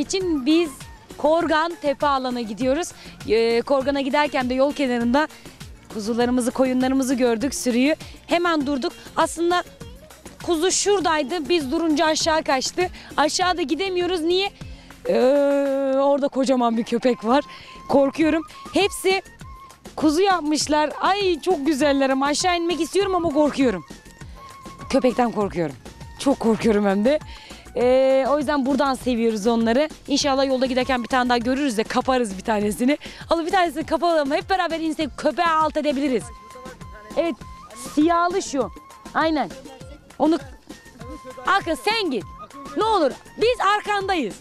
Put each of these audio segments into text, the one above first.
için biz Korgan Tepe Alan'a gidiyoruz. Ee, Korgan'a giderken de yol kenarında kuzularımızı, koyunlarımızı gördük, sürüyü. Hemen durduk. Aslında kuzu şuradaydı. Biz durunca aşağı kaçtı. Aşağıda gidemiyoruz. Niye? Ee, orada kocaman bir köpek var. Korkuyorum. Hepsi kuzu yapmışlar. Ay çok güzeller ama aşağı inmek istiyorum ama korkuyorum. Köpekten korkuyorum. Çok korkuyorum hem de. Ee, o yüzden buradan seviyoruz onları. İnşallah yolda giderken bir tane daha görürüz de kaparız bir tanesini. Alıp bir tanesini kapalım. Hep beraber insek köpeği alt edebiliriz. Evet. Siyahlı şu. Aynen. Onu Akın sen git. Ne olur. Biz arkandayız.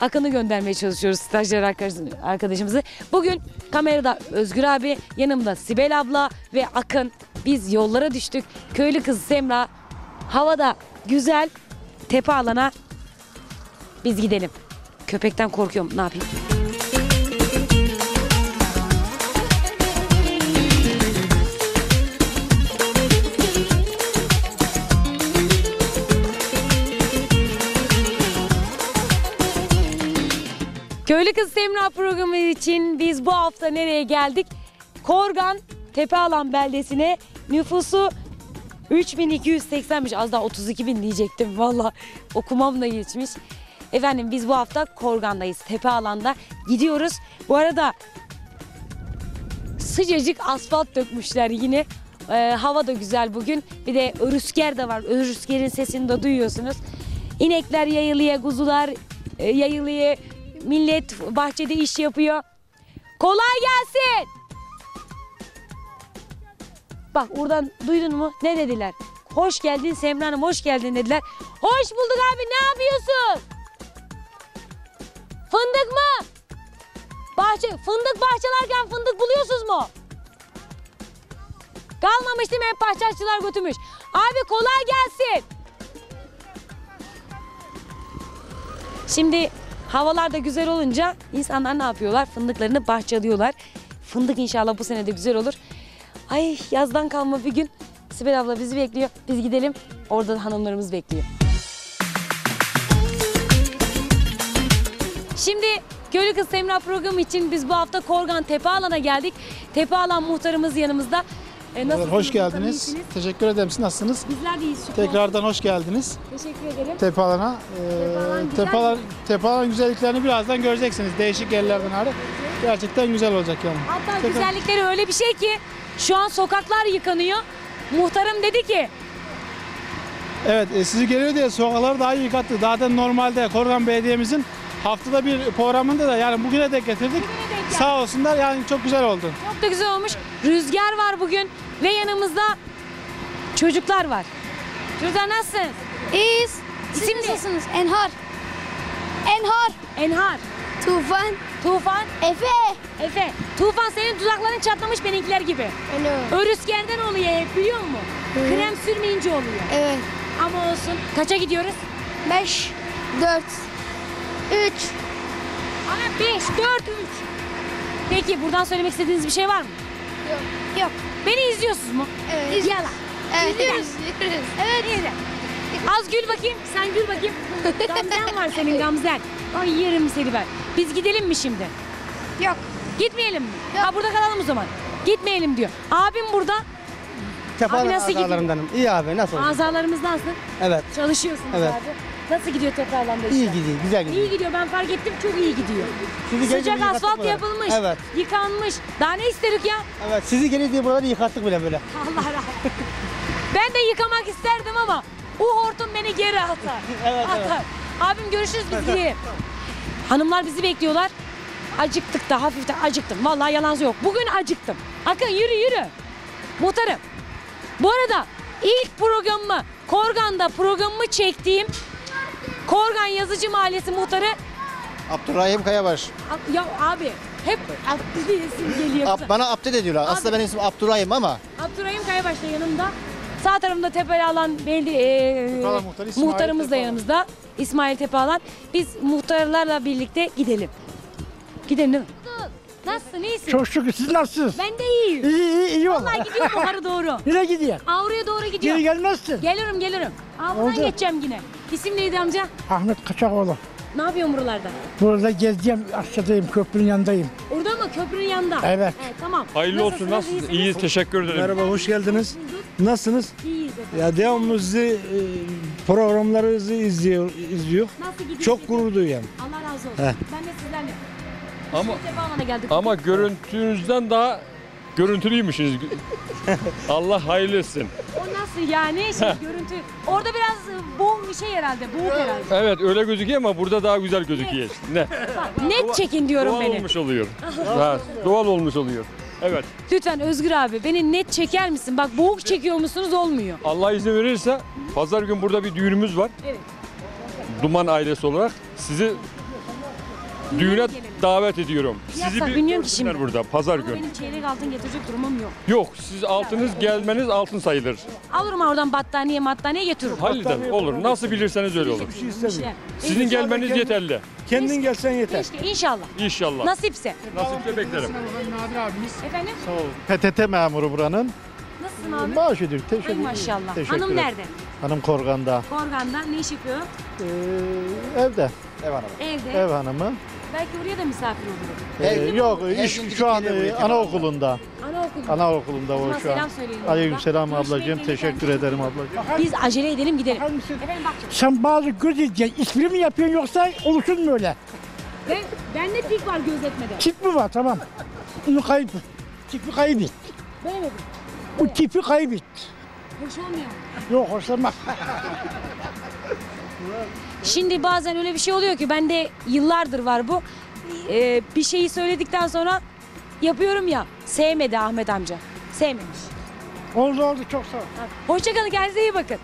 Akın'ı göndermeye çalışıyoruz stajyer arkadaş- arkadaşımızı. Bugün kamerada Özgür abi, yanımda Sibel abla ve Akın. Biz yollara düştük. Köylü kız Semra. Havada güzel. Tepe alana biz gidelim. Köpekten korkuyorum. Ne yapayım? Köylü Kız Semra programı için biz bu hafta nereye geldik? Korgan Tepealan beldesine nüfusu 3280'miş. Az daha 32 bin diyecektim. Valla okumam da geçmiş. Efendim biz bu hafta Korgan'dayız. Tepealan'da gidiyoruz. Bu arada sıcacık asfalt dökmüşler yine. Ee, hava da güzel bugün. Bir de rüzgar da var. Rüzgarın sesini de duyuyorsunuz. İnekler yayılıya, kuzular e, yayılıya. Millet bahçede iş yapıyor. Kolay gelsin. Bak oradan duydun mu? Ne dediler? Hoş geldin Semra Hanım, hoş geldin dediler. Hoş bulduk abi, ne yapıyorsun? Fındık mı? Bahçe, fındık bahçelerken fındık buluyorsunuz mu? Kalmamış değil mi? Hep bahçeçiler götürmüş. Abi kolay gelsin. Şimdi havalar da güzel olunca insanlar ne yapıyorlar? Fındıklarını bahçeliyorlar. Fındık inşallah bu sene de güzel olur. Ay yazdan kalma bir gün. Sibel abla bizi bekliyor. Biz gidelim. Orada da hanımlarımız bekliyor. Şimdi Köylü Kız Semra programı için biz bu hafta Korgan Tepealan'a geldik. Tepealan muhtarımız yanımızda. E, nasılsınız Hoş geldiniz. iyisiniz? Teşekkür ederim. Siz nasılsınız? Bizler de iyiyiz. Tekrardan hoş geldiniz Teşekkür ederim. Tepealan'a. Tepealan Ee, Tepealan? Tepealan güzelliklerini birazdan göreceksiniz. Değişik yerlerden hariç. Gerçekten güzel olacak yani. Hatta Tekrar- güzellikleri öyle bir şey ki şu an sokaklar yıkanıyor. Muhtarım dedi ki Evet, e, sizi geliyor diye sokakları daha iyi yıkattı. Zaten normalde Korgan Belediye'mizin haftada bir programında da yani bugüne dek getirdik. Bugüne denk. Sağ olsunlar yani çok güzel oldu. çok da güzel olmuş. Rüzgar var bugün ve yanımızda çocuklar var. Çocuklar nasılsınız? İyiyiz. İsim Siz ne? nasılsınız? Enhar. Enhar. Enhar, Tufan. Tufan, Efe. Efe. Tufan senin dudakların çatlamış benimkiler gibi. Alo. O rüzgardan oluyor hep biliyor musun? Hı. Krem sürmeyince oluyor. Evet. Ama olsun. Kaça gidiyoruz? 5, 4, 3. Ana 5, 4, 3. Peki buradan söylemek istediğiniz bir şey var mı? Yok. Yok. Beni izliyorsunuz mu? Evet. Yalan. Evet. İzliyoruz. izliyoruz. Evet. İyi Az gül bakayım. Sen gül bakayım. Gamzen var senin Gamzen. Ay yerim seni ben. Biz gidelim mi şimdi? Yok. Gitmeyelim mi? Yok. Ha burada kalalım o zaman. Gitmeyelim diyor. Abim burada. Tepealan Abi nasıl gidiyor? azalarındanım. İyi abi nasıl oldu? Azalarımız nasıl? Evet. Çalışıyorsunuz Evet. abi. Nasıl gidiyor tepe alanda işte? İyi gidiyor, güzel gidiyor. İyi gidiyor ben fark ettim çok iyi gidiyor. Sizi gelince Sıcak yıkattık asfalt buraları. yapılmış. Evet. Yıkanmış. Daha ne isterik ya? Evet. Sizi gelir diye buraları yıkattık bile böyle. Allah rahmet. Ben de yıkamak isterdim ama o hortum beni geri atar. Evet, atar. Abim görüşürüz biz gidelim. Hanımlar bizi bekliyorlar. Acıktık da hafiften acıktım. Vallahi yalan yok. Bugün acıktım. Akın yürü yürü. Muhtarım. Bu arada ilk programımı Korgan'da programımı çektiğim Korgan Yazıcı Mahallesi muhtarı Abdurrahim Kayabaş. ya abi hep Abdü diyesim geliyor. Ab- bana Abdü de diyorlar. Aslında benim ismim Abdurrahim ama Abdurrahim Kayabaş da yanımda. Sağ tarafımda Tepeli alan belli, e, Tepealan muhtarı İsmail muhtarımız da Tepealan. yanımızda. İsmail Tepealan. Biz muhtarlarla birlikte gidelim. Gidelim değil mi? Nasılsın iyisin? Çok şükür siz nasılsınız? Ben de iyiyim. İyi iyi iyi Vallahi valla. gidiyorum yukarı doğru. Yine gidiyor. Avruya doğru gidiyor. Geri gelmezsin. Gelirim gelirim. Aa, buradan Oldu. geçeceğim yine. İsim neydi amca? Ahmet Kaçakoğlu. Ne yapıyorsun buralarda? Burada gezeceğim, aşağıdayım, köprünün yanındayım. Orada mı? Köprünün yanında. Evet. tamam. Hayırlı olsun. Nasılsınız? iyisiniz? İyi, teşekkür ederim. Merhaba, hoş geldiniz. Nasılsınız? İyiyiz efendim. Ya devamlı sizi, e, programlarınızı izliyor, izliyor. Nasıl gidiyor? Çok gurur duyuyorum. Allah razı olsun. Heh. Ben de sizlerle. Ama geldik. ama görüntünüzden daha görüntülüymüşsünüz. Allah hayırlı etsin. O nasıl yani? Şey, görüntü. Orada biraz e, boğuk bir şey herhalde. Boğuk herhalde. Evet öyle gözüküyor ama burada daha güzel gözüküyor. Ne? Bak, net çekin diyorum Doğal beni. olmuş oluyor. Ha, doğal olmuş oluyor. Evet. Lütfen Özgür abi beni net çeker misin? Bak boğuk çekiyor musunuz olmuyor. Allah izin verirse pazar gün burada bir düğünümüz var. Evet. Duman ailesi olarak sizi düğüne davet ediyorum. Sizi bir bilmiyorum ki görsünler şimdi. burada pazar Ama gün. benim çeyrek altın getirecek durumum yok. Yok siz altınız gelmeniz altın sayılır. Alırım oradan battaniye mattaniye getiririm. Halleder olur. Nasıl bilirseniz öyle olur. Bir şeyler. Sizin gelmeniz yeterli. Kendin gelsen yeter. Keşke inşallah. İnşallah. Nasipse. Nasipse beklerim. Efendim? PTT memuru buranın. Nasılsın abi? Maaş ödüyor. Teşekkür Ay ederim. maşallah. Teşekkür Hanım ederim. nerede? Hanım Korgan'da. Korgan'da. Ne iş yapıyor? Ee, evde. Ev hanımı. Evde. Ev hanımı. Belki buraya da misafir olur. Ee, gün- yok her iş gün gidip şu an geliyor buraya e, Kemal anaokulunda. Anaokulunda. Anaokulunda O zaman şu an. selam söyleyelim Aleykümselam ablacığım. Teşekkür ederim ablacığım. Biz acele edelim gidelim. Bakar mısın? Efendim bak. Sen bazı göz izleyen ismini mi yapıyorsun yoksa oluşun mu öyle? Ben, bende pik var gözetmede. Tip mi var tamam. Bunu kayıp. Tipi kaybet. Beğenmedim. Bu tipi kaybet. Hoş olmuyor. Yok hoşlanmaz. Şimdi bazen öyle bir şey oluyor ki bende yıllardır var bu. Ee, bir şeyi söyledikten sonra yapıyorum ya. Sevmedi Ahmet amca. Sevmemiş. Oldu oldu çok sağ ol. Hoşçakalın kendinize iyi bakın.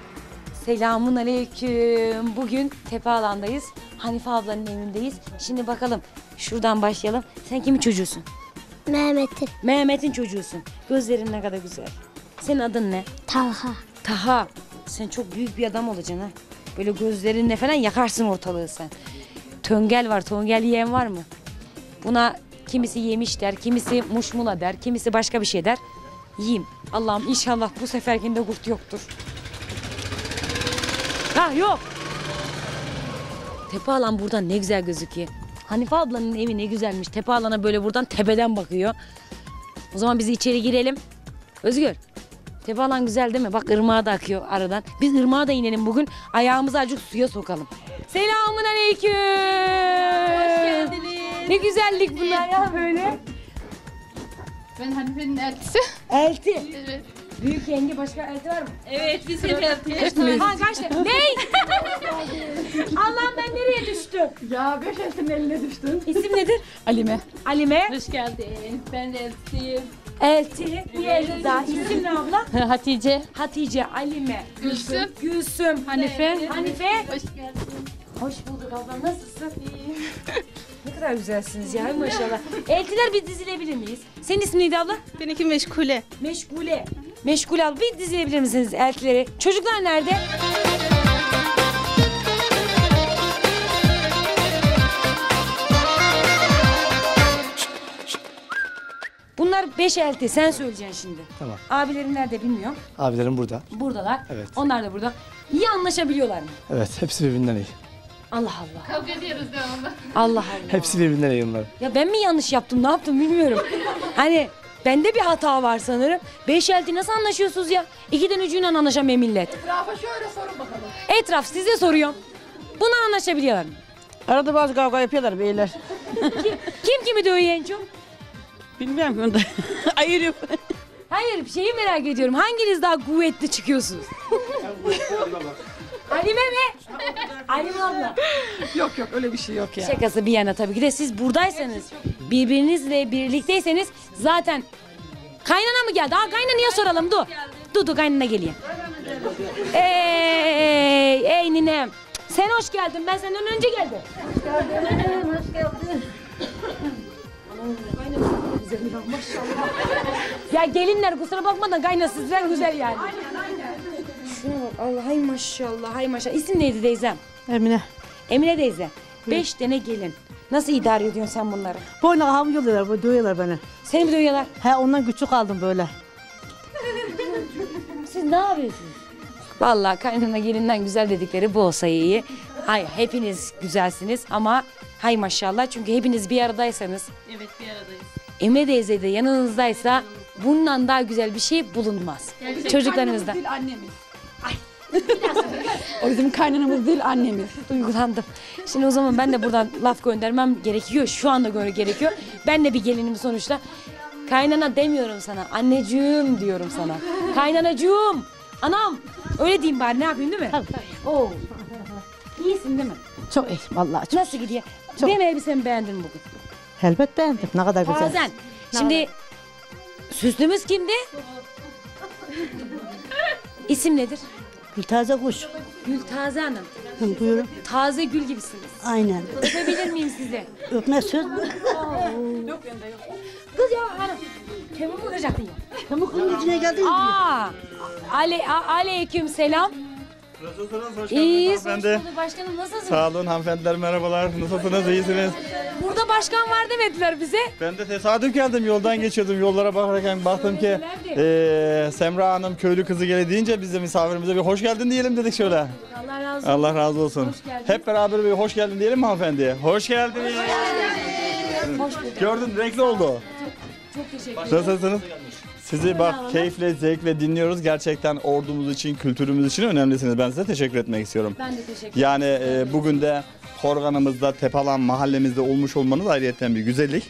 Selamun aleyküm. Bugün Tepealan'dayız. Hanife ablanın evindeyiz. Şimdi bakalım şuradan başlayalım. Sen kimin çocuğusun? Mehmet'in. Mehmet'in çocuğusun. Gözlerin ne kadar güzel. Senin adın ne? Talha. Taha. Sen çok büyük bir adam olacaksın ha. Böyle gözlerinle falan yakarsın ortalığı sen. Töngel var. Töngel yiyen var mı? Buna kimisi yemiş der, kimisi muşmula der, kimisi başka bir şey der. Yiyeyim. Allah'ım inşallah bu seferkinde kurt yoktur. Ha yok. Tepe alan buradan ne güzel gözüküyor. Hanife ablanın evi ne güzelmiş. Tepe alana böyle buradan tepeden bakıyor. O zaman biz içeri girelim. Özgür. Tepe alan güzel değil mi? Bak ırmağa da akıyor aradan. Biz ırmağa da inelim bugün. Ayağımızı acık suya sokalım. Selamun aleyküm. Hoş geldiniz. Ne güzellik bunlar ya böyle. Ben Hanife'nin eltisi. Elti. Evet. Büyük yenge başka elti var mı? Evet biz hep eltiyiz. Ha kaç tane? Ney? Allah'ım ben nereye düştüm? Ya beş eltinin eline düştün. İsim nedir? Alime. Alime. Hoş geldin. Ben de eltisiyim. Elti. Bir elti daha. İsim ne abla? Hatice. Hatice, Alime. Gülsüm. Gülsüm. Hanife. Hanife. Hoş geldin. Hoş bulduk abla. Nasılsın? İyiyim. ne kadar güzelsiniz ya maşallah. Eltiler bir dizilebilir miyiz? Senin ismin neydi abla? Benimki meşgule. Meşgule. Meşgule abla bir dizilebilir misiniz eltileri? Çocuklar nerede? Bunlar beş elti. Sen söyleyeceksin şimdi. Tamam. Abilerin nerede bilmiyorum. Abilerim burada. Buradalar. Evet. Onlar da burada. İyi anlaşabiliyorlar mı? Evet hepsi birbirinden iyi. Allah Allah. Kavga ediyoruz devamlı. Allah Allah. Hepsi birbirinden iyi onlar. Ya ben mi yanlış yaptım ne yaptım bilmiyorum. hani bende bir hata var sanırım. Beş elti nasıl anlaşıyorsunuz ya? İkiden üçüyle anlaşamıyor millet. Etrafa şöyle sorun bakalım. Etraf size soruyorum. Bunlar anlaşabiliyorlar mı? Arada bazı kavga yapıyorlar beyler. Kim kimi dövüyor en çok? Bilmiyorum ki onu da. Ayırıyor. Hayır bir şeyi merak ediyorum. Hanginiz daha kuvvetli çıkıyorsunuz? Halime mi? Halime abla. yok yok öyle bir şey yok ya. Şakası bir yana tabii ki de siz buradaysanız, birbirinizle birlikteyseniz zaten kaynana mı geldi? Aa kaynanaya soralım dur. Dur dur kaynana geliyor. Ey, ey ninem. Sen hoş geldin. Ben senden önce geldim. Hoş geldin. Hoş geldin. Güzel ya maşallah. ya gelinler kusura bakmadan kayna sizden güzel yani. Aynen aynen. Şuna bak Allah hay maşallah hay maşallah. İsim neydi teyzem? Emine. Emine teyze. Beş tane gelin. Nasıl idare ediyorsun sen bunları? Boyuna hamlıyorlar, böyle dövüyorlar beni. Seni mi dövüyorlar? He ondan küçük aldım böyle. Siz ne yapıyorsunuz? Vallahi kaynana gelinden güzel dedikleri bu olsa iyi. Hayır hepiniz güzelsiniz ama hay maşallah çünkü hepiniz bir aradaysanız Evet bir aradayız. Emre teyze de yanınızdaysa bundan daha güzel bir şey bulunmaz. Çocuklarınızda. değil annemiz. o bizim kaynanamız değil annemiz. Duygulandım. Şimdi o zaman ben de buradan laf göndermem gerekiyor. Şu anda göre gerekiyor. Ben de bir gelinim sonuçta. Kaynana demiyorum sana. Anneciğim diyorum sana. Kaynanacığım. Anam. Öyle diyeyim bari ne yapayım değil mi? Tabii. Oo. İyisin değil mi? Çok iyi vallahi çok. Nasıl gidiyor? Çok. Benim elbisemi beğendin mi bugün. Elbet beğendim. Ne kadar güzel. Bazen. Şimdi süslümüz kimdi? İsim nedir? Gültaze kuş. Gültaze Hanım. Buyurun. Taze gül gibisiniz. Aynen. Öpebilir miyim sizi? Öpme söz. Kız ya hanım. Kemik mi kıracaktın ya? Pamukluğun içine geldin Aa, ale, a, aleyküm selam. Nasılsınız? Hoş İyiyiz, hoş hanımefendi. bulduk başkanım. Nasılsınız? Sağ olun hanımefendiler merhabalar. Nasılsınız? İyisiniz? Burada başkan var demediler bize. Ben de tesadüf geldim. Yoldan geçiyordum. Yollara bakarken baktım ki eee Semra Hanım köylü kızı gele deyince biz de misafirimize bir hoş geldin diyelim dedik şöyle. Allah razı olsun. Allah razı olsun. Hoş geldiniz. Hep beraber bir hoş geldin diyelim mi hanımefendiye? Hoş geldiniz. Hoş bulduk. Gördün renkli oldu. Çok teşekkür ederim. Nasılsınız? Sizi bak keyifle, zevkle dinliyoruz. Gerçekten ordumuz için, kültürümüz için önemlisiniz. Ben size teşekkür etmek istiyorum. Ben de teşekkür ederim. Yani e, bugün de Korganımızda, Tepalan mahallemizde olmuş olmanız ayrıyetten bir güzellik.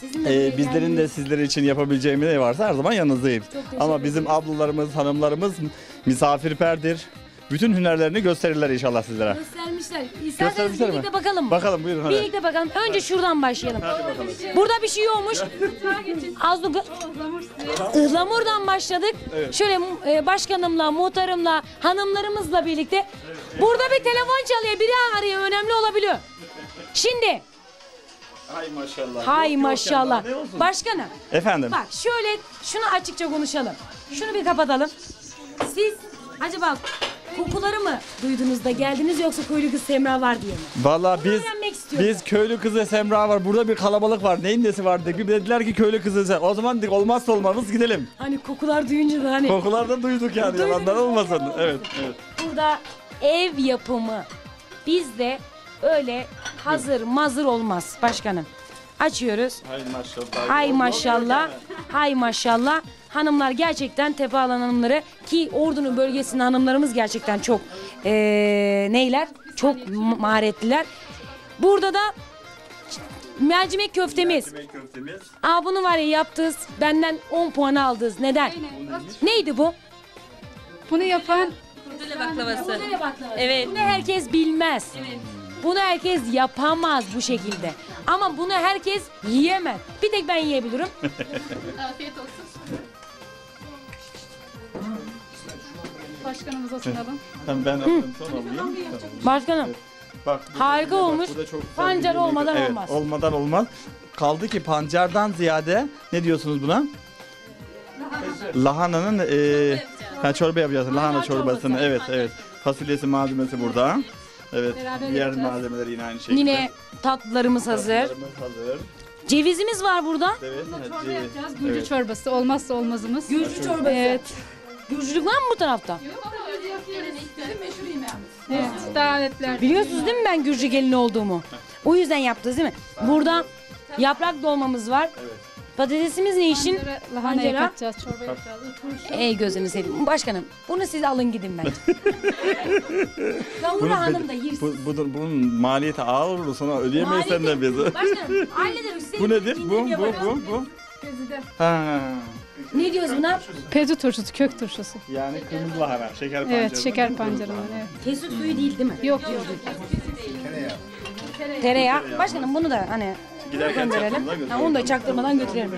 Sizin de E, buraya bizlerin de geldiğiniz- sizler için yapabileceğimiz ne varsa her zaman yanınızdayım. teşekkür Ama bizim ablalarımız, hanımlarımız misafirperdir. Bütün hünerlerini gösterirler inşallah sizlere. Göstermişler. İsterseniz Göstermişler mi? birlikte bakalım mı? Bakalım buyurun hadi. Birlikte bakalım. Önce şuradan başlayalım. Burada bir şey olmuş. Az dur. Ihlamurdan başladık. Şöyle e, başkanımla, muhtarımla, hanımlarımızla birlikte. Burada bir telefon çalıyor. Biri arıyor. Önemli olabiliyor. Şimdi. Hay maşallah. Hay maşallah. Başkanım. Efendim. Bak şöyle şunu açıkça konuşalım. Şunu bir kapatalım. Siz acaba kokuları mı duydunuz da geldiniz yoksa köylü kız Semra var diye mi? Vallahi biz öğrenmek biz köylü kızı Semra var. Burada bir kalabalık var. Neyin nesi var dedik. Bir dediler ki köylü kızı. Sem- O zaman dedik olmazsa olmaz gidelim. Hani kokular duyunca da hani Kokulardan duyduk yani Duyduk. yalandan olmasın. Evet, evet. burada ev yapımı bizde öyle hazır mazır olmaz başkanım. Açıyoruz. Hay maşallah. Hay maşallah. Hay maşallah. Hanımlar gerçekten tepe alan hanımları ki Ordu'nun bölgesinde hanımlarımız gerçekten çok eee, neyler? Çok ma- maharetliler. Burada da mercimek köftemiz. köftemiz. Aa bunu var ya yaptınız. Benden 10 puan aldınız. Neden? Neydi bu? Bunu yapan Kurdele baklavası. Evet. Bunu herkes bilmez. Bunu herkes yapamaz bu şekilde. Ama bunu herkes yiyemez. Bir tek ben yiyebilirim. afiyet olsun. Başkanımıza sunalım. Tamam ben alayım son alayım. Başkanım Bak, Harika bak, olmuş. çok Pancar olmadan evet, olmaz. Olmadan olmaz. Kaldı ki pancardan ziyade ne diyorsunuz buna? Lahananın e, ha, çorba yapacağız. Lahana çorbasını. çorbası. Evet, evet. Fasulyesi malzemesi burada. Evet. Beraber diğer yapacağız. malzemeler yine aynı şekilde. yine tatlılarımız hazır. Tatlılarımız hazır. Cevizimiz var burada. Evet. Çorba ceviz. yapacağız. Gürcü Evet. çorbası olmazsa olmazımız. Gürcü çorbası. Evet. Gürcülük var mı bu tarafta? Evet. Davetler. Biliyorsunuz değil mi ben Gürcü gelini olduğumu? O yüzden yaptınız değil mi? Burada yaprak dolmamız var. Patatesimiz ne işin? Pancara, lahana Pancara. yapacağız. Çorba yapacağız. Turşu. Ey gözünü seveyim. Başkanım bunu siz alın gidin bence. Gavura hanım da yersin. Bu, bunun, bunun maliyeti ağır olur sonra ödeyemeyiz Maliyeti- sen de bizi. Başkanım hallederiz. Size bu nedir? Bu, indirim bu, yaparız. bu, bu. Gezide. Ha. Ne diyoruz buna? Pezi turşusu, kök turşusu. Yani kırmızı lahana, şeker pancarı. Evet, şeker pancarından. Evet. Kesik suyu değil değil mi? Yok yok. Tereyağı. Başkanım bunu da hani Giderken gönderelim. çaktırmadan Ha, götürelim. onu da çaktırmadan götürelim.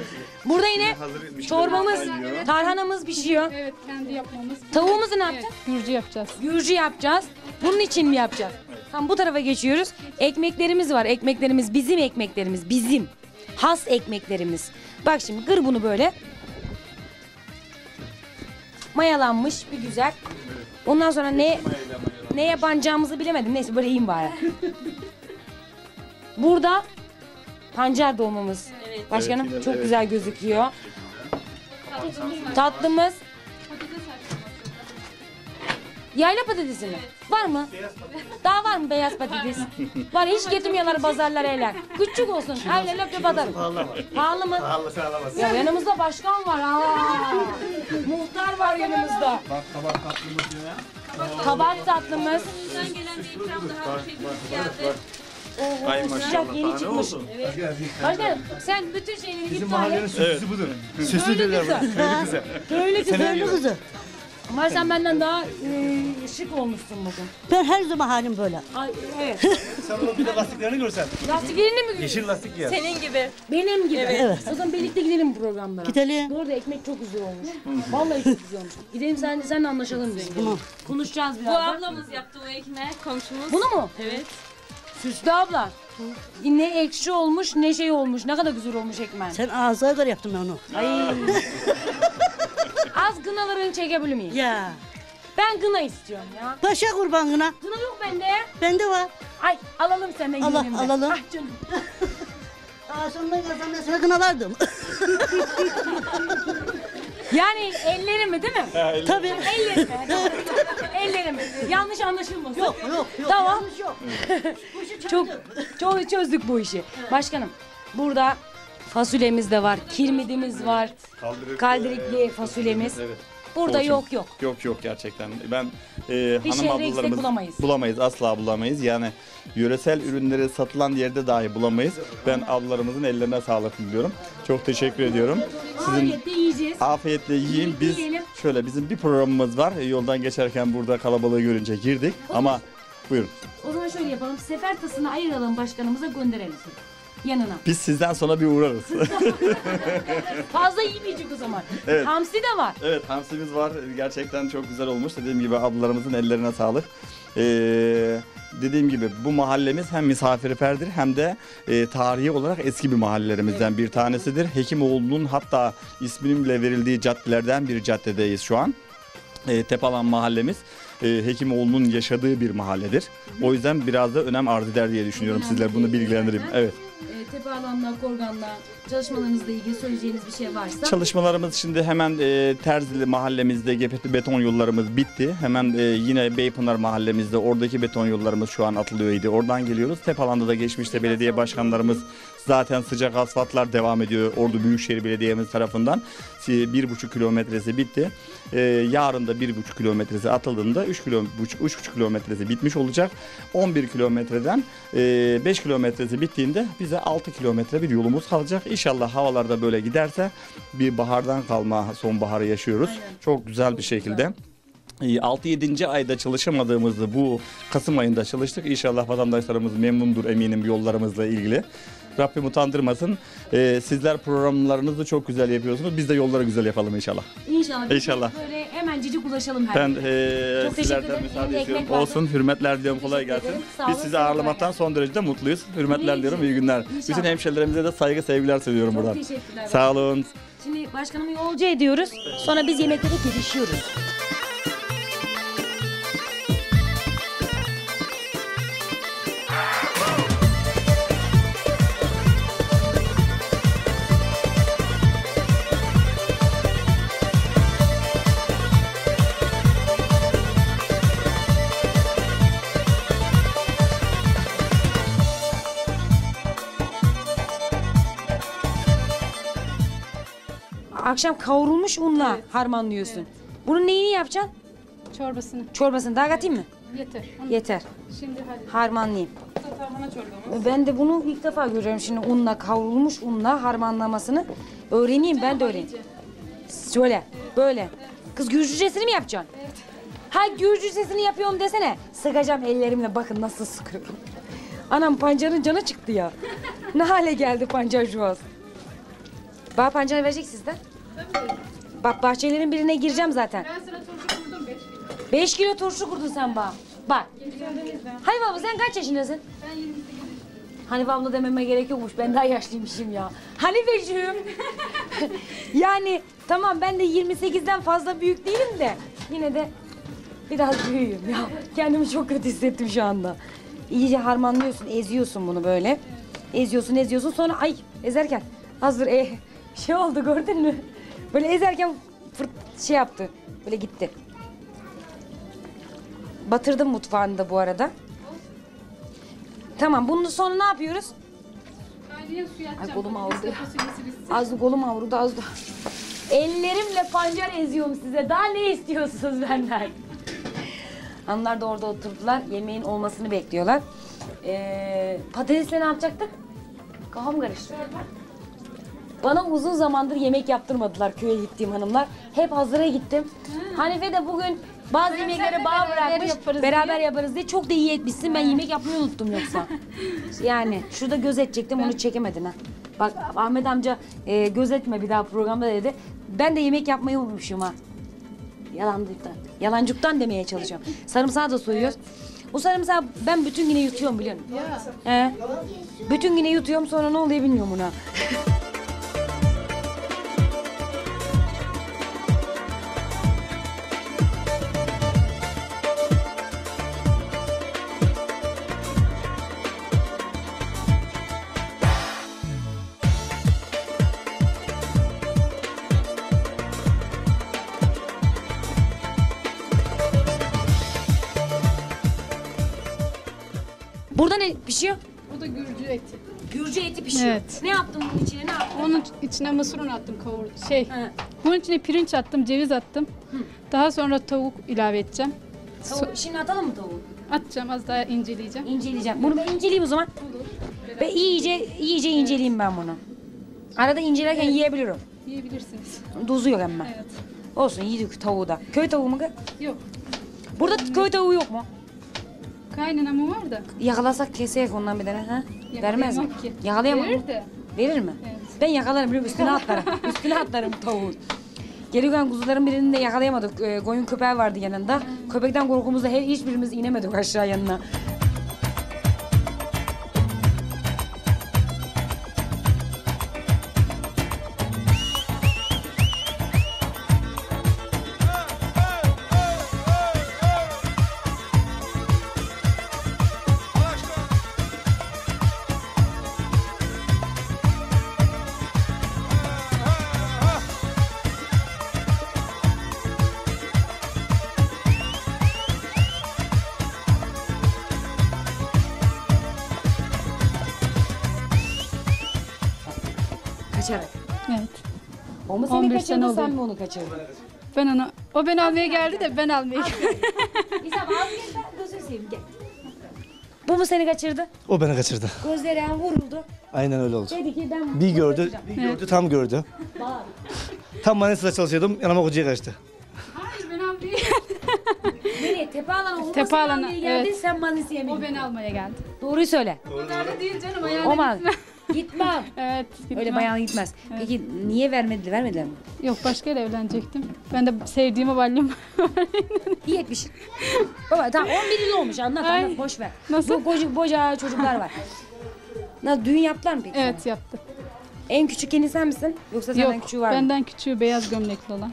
Burada yine çorbamız, tarhanamız pişiyor. Evet, kendi yapmamız. Tavuğumuzu ne Evet, yapacağız? Gürcü yapacağız. Gürcü yapacağız. Bunun için mi yapacağız? Tam bu tarafa geçiyoruz. Ekmeklerimiz var. Ekmeklerimiz bizim ekmeklerimiz. Bizim. Has ekmeklerimiz. Bak şimdi kır bunu böyle. Mayalanmış bir güzel. Ondan sonra ne ne yapacağımızı bilemedim. Neyse böyle yiyeyim bari. Burada pancar dolmamız. Başkanım Evet, yine- çok evet. güzel gözüküyor. Tatlımız. Yayla patatesi mi? Var mı? Daha var mı beyaz patates? var hiç getirmiyorlar pazarlara eller. Küçük olsun. Öyle löp atarım. Pahalı mı? Pahalı Ya yanımızda başkan var. Aa. Muhtar var yanımızda. Bak kabak tatlımız ya. Kabak tatlımız. Ay maşallah yeni çıkmış. Başkanım sen bütün şeyleri iptal et. Süslü Köylü kızı. Köylü kızı. Köylü kızı. Ama sen benden daha e, şık olmuşsun bugün. Ben her zaman halim böyle. Ay, evet. Sen onun bir de lastiklerini görsen. Lastiklerini mi giyiyorsun? Yeşil lastik ya. Benim gibi. Evet. O zaman birlikte gidelim programlara. Gidelim. Bu arada ekmek çok güzel olmuş. Vallahi çok güzel olmuş. Gidelim sen seninle anlaşalım diye. Tamam. Konuşacağız Bu birazdan. ablamız yaptı o ekmeği komşumuz. Bunu mu? Evet. Süslü abla. Ne ekşi olmuş ne şey olmuş. Ne kadar güzel olmuş ekmeğin. Sen ağzına göre yaptın ben onu. Ay. Az gınalarını çekebilir miyim? Ya. Ben gına istiyorum ya. Paşa kurbanına. Gına yok bende. Bende var. Ay alalım senden Allah, de. alalım. Ah canım. Ağzımdan yazan ben sana kınalardım. Yani ellerimi değil mi? Tabii. Ellerimi. ellerimi. Yanlış anlaşılmasın. Yok yok yok. Tamam. Yanlış yok. Çok çok çözdük bu işi. Başkanım burada fasulyemiz de var, kirmidimiz var, kaldırıklı fasulyemiz. Evet. Burada Olsun. yok yok. Yok yok gerçekten. Ben e, Bir hanım şehre gitsek ablalarımız bulamayız. bulamayız asla bulamayız. Yani yöresel ürünleri satılan yerde dahi bulamayız. Ben ablalarımızın ellerine sağlık diliyorum. Çok teşekkür ediyorum. Sizin Afiyetle yiyeceğiz. afiyetle yiyin. Biz Yiyelim. şöyle bizim bir programımız var. E, Yoldan geçerken burada kalabalığı görünce girdik ama buyurun. O zaman şöyle yapalım. Sefer tasını ayıralım başkanımıza gönderelim. Yanına. Biz sizden sonra bir uğrarız. Fazla yemeyecek o zaman. Evet. Hamsi de var. Evet hamsimiz var. Gerçekten çok güzel olmuş. Dediğim gibi ablalarımızın ellerine sağlık. Ee, dediğim gibi bu mahallemiz hem misafirperverdir hem de e, tarihi olarak eski bir mahallelerimizden bir tanesidir. Hekimoğlu'nun hatta isminin bile verildiği caddelerden bir caddedeyiz şu an. E, Tepalan mahallemiz e, Hekimoğlu'nun yaşadığı bir mahalledir. O yüzden biraz da önem arz eder diye düşünüyorum Önemli sizler bunu değil. bilgilendireyim. Evet. E, tepe alanla, korganla çalışmalarınızla ilgili söyleyeceğiniz bir şey varsa. Çalışmalarımız şimdi hemen e, Terzili mahallemizde GPT beton yollarımız bitti. Hemen e, yine Beypınar mahallemizde oradaki beton yollarımız şu an atılıyordu. Oradan geliyoruz. Tepalan'da da geçmişte belediye başkanlarımız zaten sıcak asfaltlar devam ediyor. Ordu Büyükşehir Belediye'miz tarafından. Bir buçuk kilometresi bitti. E, yarın da bir buçuk kilometresi atıldığında 3 kilo, buçuk, üç buçuk kilometresi bitmiş olacak. 11 kilometreden 5 kilometresi bittiğinde bize 6 kilometre bir yolumuz kalacak. İnşallah havalarda böyle giderse bir bahardan kalma sonbaharı yaşıyoruz. Çok güzel bir şekilde. 6-7. ayda çalışamadığımızda bu Kasım ayında çalıştık. İnşallah vatandaşlarımız memnundur eminim yollarımızla ilgili. Rabbim utandırmasın. Ee, sizler programlarınızı çok güzel yapıyorsunuz. Biz de yolları güzel yapalım inşallah. İnşallah. de İnşallah. Böyle hemencik ulaşalım her Ben ee, Çok teşekkür sizlerden ederim. müsaade ekmek var. Olsun. Hürmetler diliyorum. Kolay Teşekkür gelsin. ederim. Sağ Biz olun, sizi kolay ağırlamaktan son derece mutluyuz. Hürmetler İyi diliyorum. İyi günler. İnşallah. Bütün hemşerilerimize de saygı sevgiler söylüyorum Çok buradan. teşekkürler. Sağ olun. Şimdi başkanımı yolcu ediyoruz. Sonra biz yemeklere girişiyoruz. Akşam kavrulmuş unla harmanlıyorsun. Bunun neyini yapacaksın? Çorbasını. Çorbasını daha katayım mı? Yeter. Onu Yeter. Şimdi hadi. Harmanlayayım. Tarhana çorbamız. Ben de bunu ilk defa görüyorum şimdi unla kavrulmuş unla harmanlamasını. Öğreneyim ben de öğreneyim. Şöyle böyle. Kız Gürcücesini mi yapacaksın? Ha Gürcücesini yapıyorum desene. Sıkacağım ellerimle bakın nasıl sıkıyorum. Anam pancarın canı çıktı ya. ne hale geldi pancar şu an. Bana pancarı verecek sizden. Bak bahçelerin birine gireceğim zaten. Ben sana turşu kurdum 5 kilo. 5 kilo turşu kurdun sen bana. Bak. Hani baba sen kaç yaşındasın? Ben 28 Hani abla dememe gerek yokmuş. Ben daha yaşlıymışım ya. Hani Becüğüm? yani tamam ben de 28'den fazla büyük değilim de yine de biraz büyüğüm ya. Kendimi çok kötü hissettim şu anda. İyice harmanlıyorsun, eziyorsun bunu böyle. Eziyorsun, eziyorsun. Sonra ay ezerken hazır e şey oldu gördün mü? Böyle ezerken fırt şey yaptı. Böyle gitti. Batırdım mutfağını da bu arada. Tamam bunun sonra ne yapıyoruz? Kaynayan suyu atacağım. kolum ağrıdı. Az kolum avrudu az da. Ellerimle pancar eziyorum size. Daha ne istiyorsunuz benden? Hanımlar da orada oturdular. Yemeğin olmasını bekliyorlar. Ee, patatesle ne yapacaktık? Kafam karıştı. Bana uzun zamandır yemek yaptırmadılar köye gittiğim hanımlar. Hep hazıra gittim. Hanife de bugün bazı yemeklere bağ bırakmış. yaparız beraber yaparız diye. Çok da iyi etmişsin. Ben yemek yapmayı unuttum yoksa. yani şurada göz edecektim onu çekemedin ha. Bak Ahmet amca e, göz etme bir daha programda dedi. Ben de yemek yapmayı unutmuşum ha. Yalanlıktan. Yalancıktan demeye çalışıyorum. Sarımsağı da soyuyoruz. Bu sarımsağı ben bütün güne yutuyorum biliyor musun? He. Bütün güne yutuyorum sonra ne oluyor bilmiyorum ona. pişiyor? Bu da gürcü eti. Gürcü eti pişiyor. Evet. Ne yaptın bunun içine ne yaptın? Onun içine mısır unu attım kavur şey. He. Bunun içine pirinç attım, ceviz attım. Daha sonra tavuk ilave edeceğim. Tavuk, şimdi atalım mı tavuğu? Atacağım az daha inceleyeceğim. İnceleyeceğim. Bunu ben inceleyeyim o zaman. Ve iyice iyice inceleyeyim ben bunu. Arada incelerken yiyebilirim. Yiyebilirsiniz. Tuzu yok ama. Evet. Olsun yedik tavuğu da. Köy tavuğu mu? Yok. Burada köy tavuğu yok mu? Kaynanamı var da. Yakalasak kesek ondan bir tane ha? Vermez mi? Ki. Yakalayamam? Verir de. Verir mi? Evet. Ben yakalarım biliyorum üstüne atlarım. üstüne atlarım tavuğun. Gelirken kuzuların birini de yakalayamadık. Ee, koyun köpeği vardı yanında. Köpekten korkumuzda he- hiçbirimiz inemedik aşağı yanına. O mu seni 11 kaçırdı sene sen oldu. mi onu kaçırdın? Ben onu o beni almaya geldi de ben almaya geldim. İsam az gel ben gözünü seveyim gel. Bu mu seni kaçırdı? O beni kaçırdı. Gözleri hem vuruldu. Aynen öyle oldu. Dedi ki ben Bir gördü, bir gördü, tam gördü. Tam Manisa'da çalışıyordum, yanıma kocaya kaçtı. Hayır ben almaya Nereye? Tepe alana o Tepe alana, geldin evet. sen Manisa'ya mı O gittin? beni almaya geldi. Doğruyu söyle. O kadar da değil canım ayağına gitmem. Gitmem. Evet. Öyle gitmem. bayan gitmez. Peki niye vermediler? Vermediler mi? Yok başkayla evlenecektim. Ben de sevdiğimi valyum. İyi etmiş. Baba tamam 11 yıl olmuş anlat Ay. anlat boş ver. Nasıl? Bu koca, boca çocuklar var. Nasıl düğün yaptılar mı peki? sana? evet yaptı. En küçük gelin sen misin? Yoksa senden Yok küçüğü var mı? benden küçüğü beyaz gömlekli olan.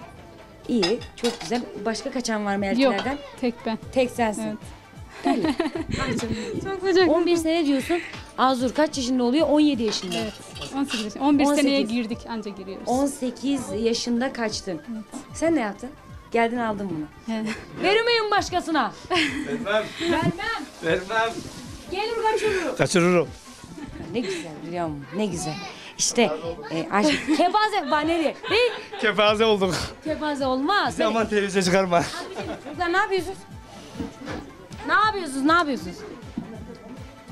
İyi çok güzel. Başka kaçan var mı Yok eltilerden? tek ben. Tek sensin. Evet. Belli. Çok sıcak. 11 sene diyorsun. Azur kaç yaşında oluyor? 17 yaşında. Evet. 18 yaşında. 11 18. seneye girdik anca giriyoruz. 18 yaşında kaçtın. Sen ne yaptın? Geldin aldın bunu. He. Vermeyin başkasına. Vermem. Vermem. Vermem. Gelir kaçırırım. Kaçırırım. Ne güzel biliyor musun? Ne güzel. İşte e, aşk. Kepaze bana ne? Kepaze olduk. Kepaze olmaz. Aman televizyon çıkarma. Çocuklar ne yapıyorsunuz? Ne yapıyorsunuz? Ne yapıyorsunuz?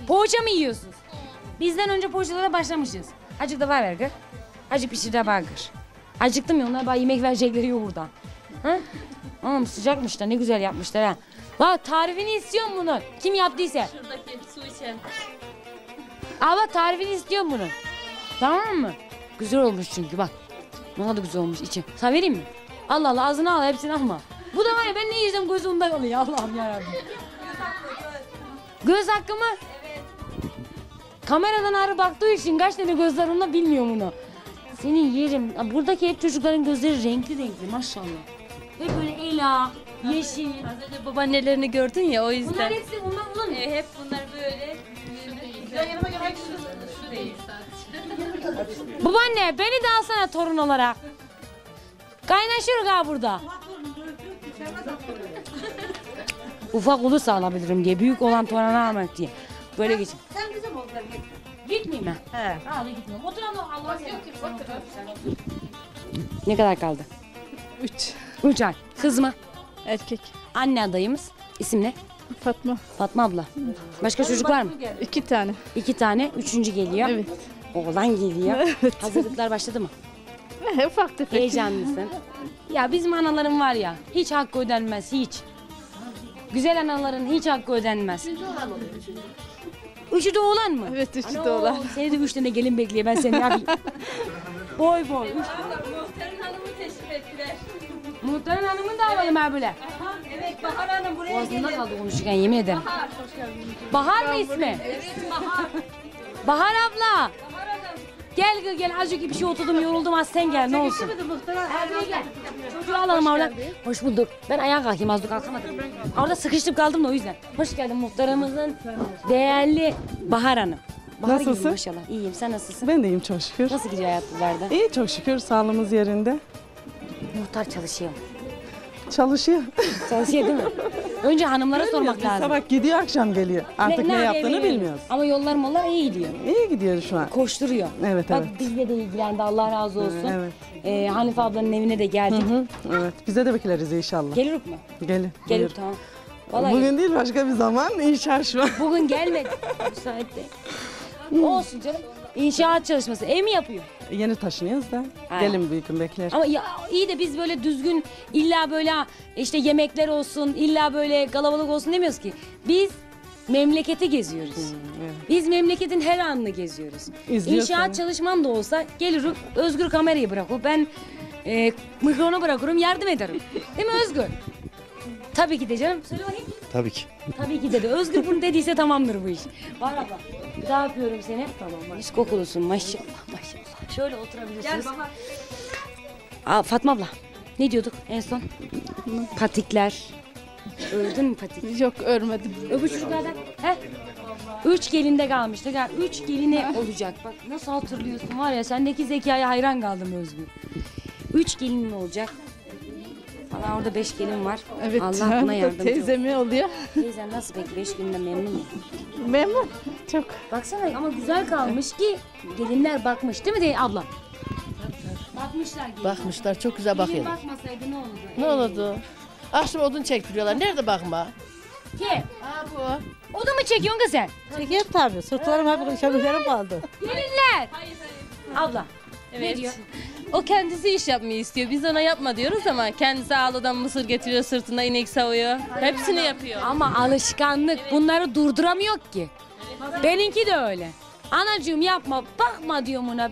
Poğaça mı yiyorsunuz? Bizden önce poğaçalara başlamışız. Acık da var ver kız. Acık pişir de kır. Acıktım ya onlar bana yemek verecekleri yok buradan. Ha? Oğlum sıcakmış da ne güzel yapmışlar ha. Bak tarifini istiyorum bunun. Kim yaptıysa. Şuradaki su içen. Bak tarifini istiyorum bunun. Tamam mı? Güzel olmuş çünkü bak. Ne kadar güzel olmuş içi. Sana vereyim mi? Allah Allah ağzına al hepsini alma. Bu da var ya ben ne yiyeceğim gözü ondan kalıyor Allah'ım yarabbim. Göz hakkı mı? Evet. Kameradan ağrı baktığı için kaç tane gözler onda bilmiyorum onu. Senin yerim. Aa, Buradaki hep çocukların gözleri renkli renkli maşallah. Hep böyle ela, yeşil. Az önce babaannelerini gördün ya o yüzden. Bunlar hepsi onlar bunlar mı? E, hep bunlar böyle. yanıma gel. Şu, şu değil sadece. Babaanne beni de alsana torun olarak. Kaynaşırız ha burada. ufak olursa alabilirim diye. Büyük olan torunu almak diye. Böyle geçin. Sen olsun. Gitmeyeyim mi? He. Hadi gitmiyorum. Otur ama Allah'a Ne kadar kaldı? Üç. Üç ay. Kız mı? Erkek. Anne adayımız. İsim ne? Fatma. Fatma abla. Başka çocuk var mı? İki tane. İki tane. Üçüncü geliyor. Evet. Oğlan geliyor. Hazırlıklar başladı mı? Ufak tefek. Heyecanlısın. Ya bizim anaların var ya hiç hakkı ödenmez hiç. Güzel anaların hiç hakkı ödenmez. Üçü de oğlan mı? Evet üçü de Ano, olan. Seni de üç tane gelin bekliyor ben seni yapayım? boy boy. Üç. Muhtarın hanımı teşrif ettiler. Muhtarın hanımını da alalım ha böyle. Evet Bahar Hanım buraya Boğazımda kaldı konuşurken yemin ederim. Bahar mı ismi? Evet Bahar. Bahar abla. Gel gel gel azıcık bir şey oturdum yoruldum az sen gel ne olsun. Gel. Çocuğu alalım orada. Hoş bulduk. Ben ayağa kalkayım az dur kalkamadım. Orada sıkıştım kaldım da o yüzden. Hoş geldin muhtarımızın değerli Bahar Hanım. Bahar gibi Nasılsın? maşallah. İyiyim sen nasılsın? Ben de iyiyim çok şükür. Nasıl gidiyor hayatlarda? İyi çok şükür sağlığımız yerinde. Muhtar çalışıyor. Çalışıyor. Çalışıyor değil mi? Önce hanımlara sormak lazım. Sabah gidiyor akşam geliyor. Artık ne, yapıyor yaptığını bilmiyoruz. bilmiyoruz. Ama yollar mollar iyi gidiyor. İyi gidiyor şu an. Koşturuyor. Evet Bak evet. Dicle de ilgilendi Allah razı olsun. Evet. Ee, Hanife ablanın evine de geldik. Hı, evet. Bize de bekleriz inşallah. Gelir mi? Gelir buyur. tamam. Vallahi Bugün değil başka bir zaman inşallah şu an. Bugün gelmedi. Müsait değil. Olsun canım. İnşaat çalışması. Ev mi yapıyor? Yeni taşınıyoruz da. Ha. Gelin bir gün bekler. Ama ya, iyi de biz böyle düzgün illa böyle işte yemekler olsun illa böyle kalabalık olsun demiyoruz ki. Biz memleketi geziyoruz. evet. Biz memleketin her anını geziyoruz. İnşaat çalışmam da olsa gelirim Özgür kamerayı bırakır. Ben e, mikrofonu bırakırım yardım ederim. Değil mi Özgür? Tabii ki de canım. Söyle bakayım. Tabii ki. Tabii ki dedi. Özgür bunu dediyse tamamdır bu iş. Var abla. Bir daha öpüyorum seni. Tamam. Mis kokulusun maşallah maşallah. Şöyle oturabilirsiniz. Aa, Fatma abla. Ne diyorduk en son? Patikler. Öldün mü patik? Yok örmedim. Öbür çocuklardan. He? Üç gelinde kalmıştı. Gel, üç geline olacak. Bak nasıl hatırlıyorsun var ya sendeki zekaya hayran kaldım Özgür. Üç gelinin olacak. Valla orada beş gelin var. Evet. Allah buna yardımcı. Teyzemi oluyor. Teyzen nasıl peki? Beş günde memnun mu? Memnun. Çok. Baksana ama güzel kalmış ki gelinler bakmış değil mi de abla? Bakmışlar gelin. Bakmışlar çok güzel Gelin bakıyor. bakmasaydı ne olurdu? Ne olurdu? Akşam odun çektiriyorlar. Nerede bakma? Kim? Ha bu. O da mı çekiyorsun kız sen? Çeker tabii. Sırtlarım hep kemiklerim kaldı. Gelinler. Abla. Ne diyor? O kendisi iş yapmayı istiyor. Biz ona yapma diyoruz ama kendisi ağladan mısır getiriyor sırtında inek savuyor. Hepsini yapıyor. Ama alışkanlık bunları durduramıyor ki. Benimki de öyle. Anacığım yapma bakma diyorum ona.